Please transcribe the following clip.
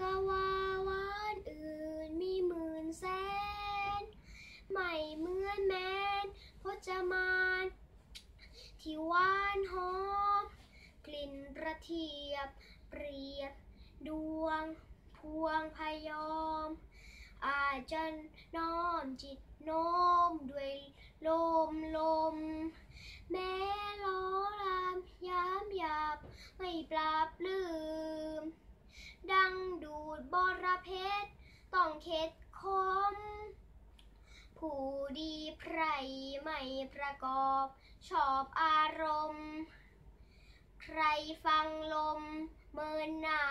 กว่าวานอื่นมีหมื่นแสน ไม่เหมือนแมนพจมานที่หวานหอม กลิ่นประเทียบเปรียบดวงพวงพยอม อาจจะน้อมจิตโน้มด้วยลมลม แม้ล้อลามย้ำหยาบไม่ปราบลื ตรบรเพชรต้องเข็ดคม ผู้ดีไพรไม่ประกอบ ชอบอารมณ์ ใครฟังลมเมินหน้า